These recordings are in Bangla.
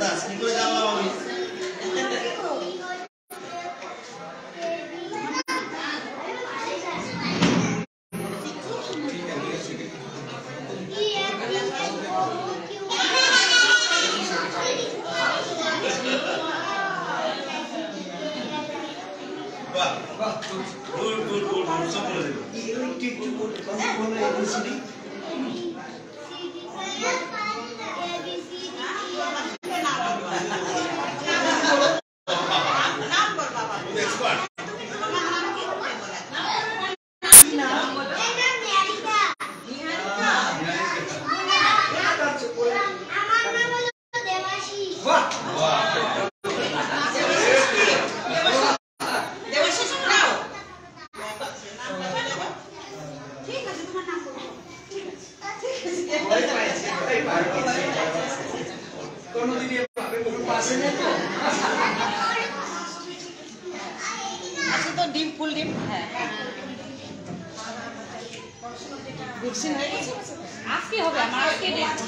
দাস, কি করে জানলাম আমি? গুড গুড গুড সব বলে দিল একটু একটু কথা বলে এবিসিডি নেই তো ডিম ফুল ডিম হ্যাঁ ভ্যাকসিন আজকে হবে আমার আজকে ডেট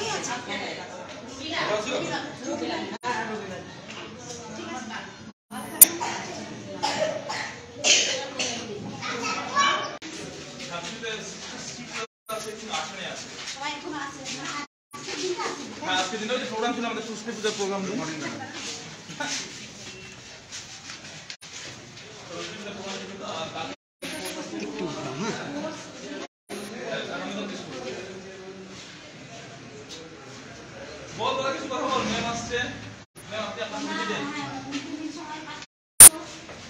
হ্যাঁ আজকে দিনে যে প্রোগ্রাম ছিল আমাদের সুষ্টি পূজার প্রোগ্রাম বল কিছু কথা বল ম্যাম আসছে ম্যাম আপনি আপনার দেন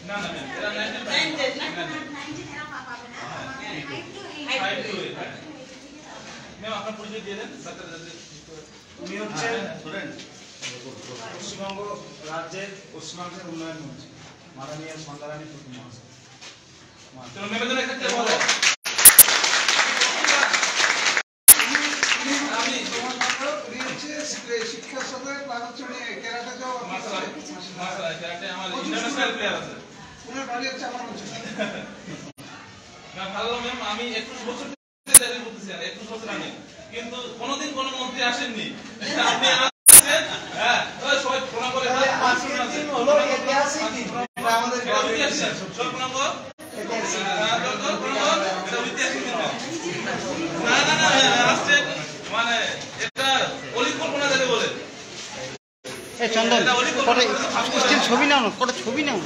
না না ম্যাম এরা নাইন টেন ম্যাম আপনার পরিচয় দিয়ে দেন বাচ্চারা যাতে উনি হচ্ছেন পশ্চিমবঙ্গ রাজ্যের পশ্চিমাঞ্চলের উন্নয়ন মন্ত্রী মাননীয় সন্ধ্যারানী টুকু মহাশয়। ক্যারাটে আমার ইন্টারন্যাশনাল প্লেয়ার আছে। বাড়ি আমার না ভালো ম্যাম আমি একুশ বছর আর একুশ বছর আগে। কিন্তু কোনোদিন কোনো মন্ত্রী আসেননি। আপনি হ্যাঁ সবাই প্রণাম করে প্রণাম করে। না না না মানে এটা যাকে বলে। চন্দন স্টিল ছবি নাও না কটা ছবি নাও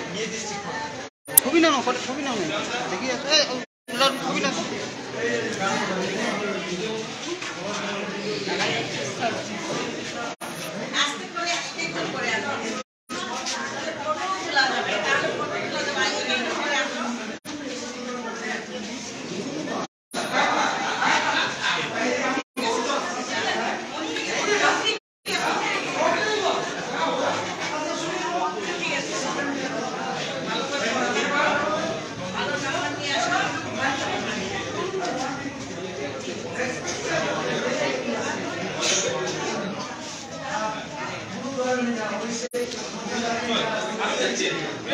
ছবি নাও না কটা ছবি নাও না। দেখি ছবি নাও। আমি দেখছি ম্যাম, বাইরে একটা ছবি নাও। ম্যাম আমাদের কিন্তু এসপিএসসি স্টুডেন্ট ম্যাক্সিমাম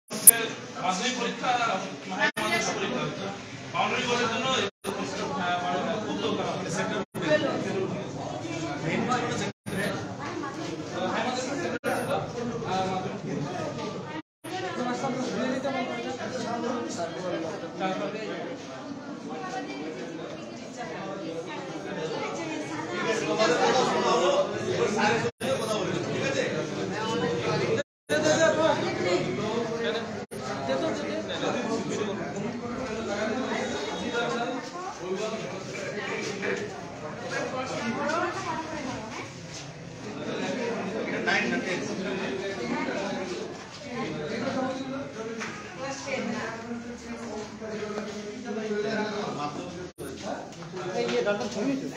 মাধ্যমিক পরীক্ষা মাধ্যমিক পরীক্ষা। বাউন্ডারি বোর্ডের জন্য আহ, মানে উদ্যোগ Gracias.